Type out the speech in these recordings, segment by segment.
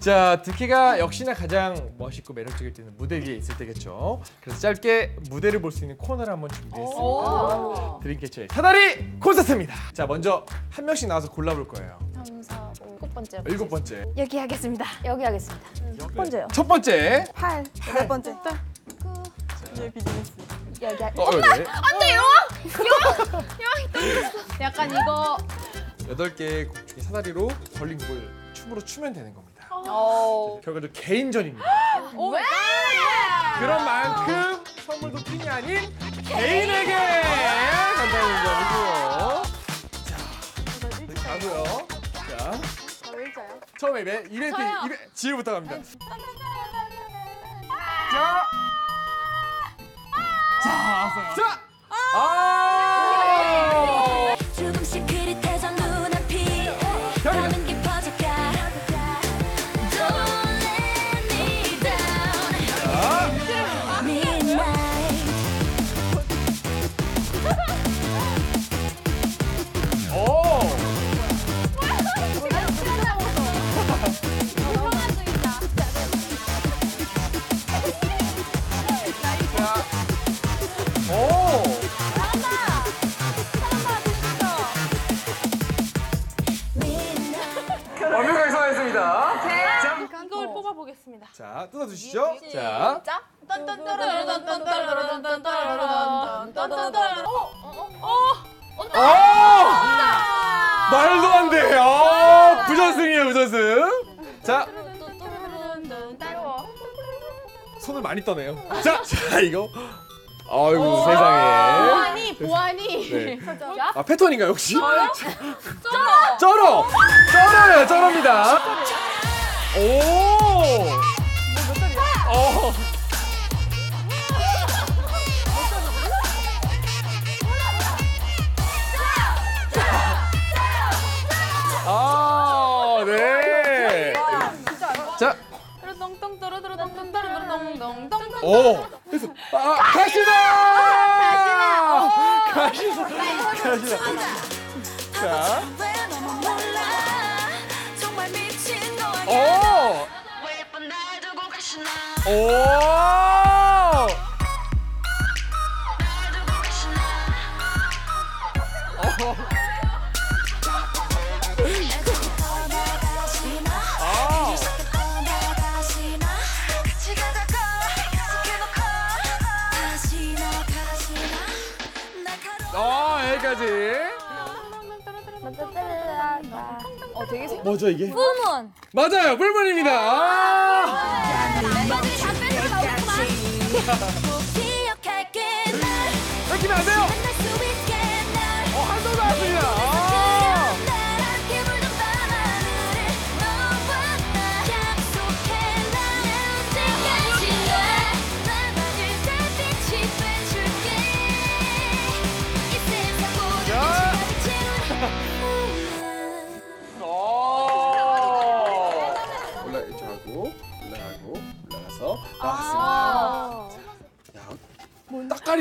자, 득희가 역시나 가장 멋있고 매력적일 때는 무대 위에 있을 때겠죠. 그래서 짧게 무대를 볼 수 있는 코너를 한번 준비했습니다. 드림캐쳐의 사다리 콘서트입니다. 자, 먼저 한 명씩 나와서 골라볼 거예요. 3, 4, 5, 일곱 번째. 일곱 번째. 여기 하겠습니다. 여기 하겠습니다. 첫 번째요. 첫 번째. 8. 여덟 번째. 이제 비즈니스. 여기 하... 어, 네. 약간 이거 여덟 개의 곡 중에 사다리로 걸린 곡을 춤으로 추면 되는 겁니다. 어. 결과적으로 개인전입니다. 왜? 그런 만큼 선물도 핀이 아닌 개인에게 간다는 점이고요. 자, 가고요. 자, 일자요. 처음에 이베, 이벤트 저요. 이벤, 지우부터 갑니다. 자, 자, 왔어요. 자, 아, 하게 성공했습니다. 이걸 뽑아보겠습니다. 자, 뜯어주시죠. 자, 오! 말도 안 돼. 어, 부전승이에요, 부전승. 자, 손을 많이 떠네요. 자, 자 이거. 아이고 세상에. 보안이 보안이. 네. 자, 아 패턴인가 역시? 쩔어. 쩔어요, 쩔어입니다. 오. 어. 아, 네. 자, 오. 아, 오. 왜 예쁜 날 두고 가시나 오. 날 두고 가시나 떠나가시 여기까지. 어 되게 생. 뭐죠 이게? 뿜은. 맞아요, 뿔뿔입니다. 아. 꼭 기억할게 날 뺏기면 안 돼요.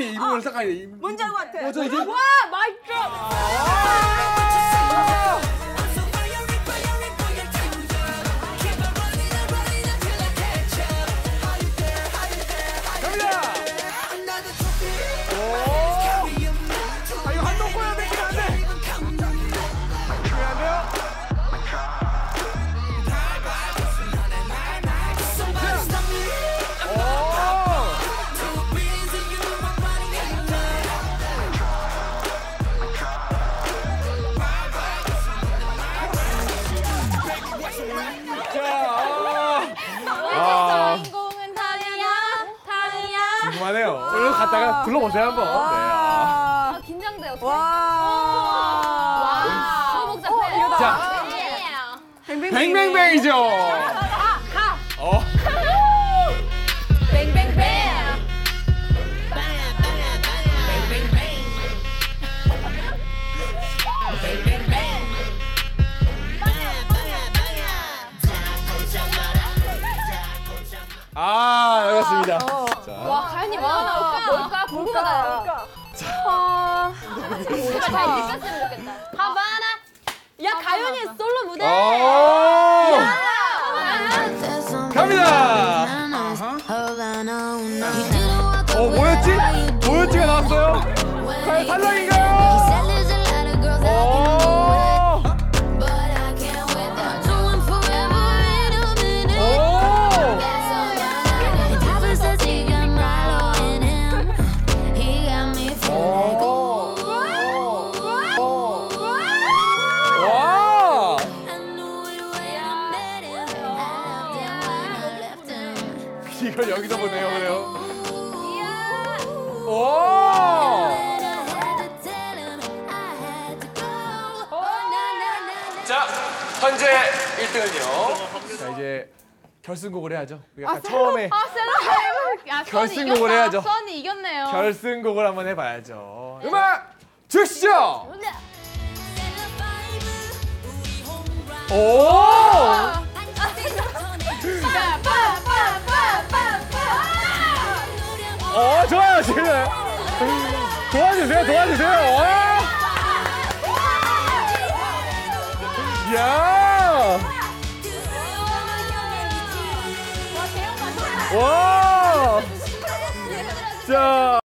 야, 딱가리 이걸 딱가리. 뭔지 알것 같아. 이게? 와 마이크. 자, 아, 주인공은 다리야. 다리야. 궁금하네요. 여기 갔다가 불러보세요 한번. 네. 아. 아 긴장돼요. 와. 와. 너무 복잡해. 자, 뱅뱅뱅. 뱅뱅뱅이죠. 나올까? 뭘까? 궁금하다. 아. 정말 잘 느꼈으면 좋겠다. 하바나. 야 가연이 솔로 무대. 오. 하바나. 갑니다. 어 뭐였지? 뭐였지가 나왔어요? 과연 탈락인가 이걸 여기서 보네요, 그래요. 오! 자, 현재 1등은요. 자, 이제 결승곡을 해야죠. 약간 처음에 아 셀럽. 야 결승곡을 해야죠. 써니 이겼네요. 결승곡을 한번 해봐야죠. 음악 주시죠. 오! 어, 좋 아요, 지금. 도와주세요, 도와주세요. 와! 야! 와! 자,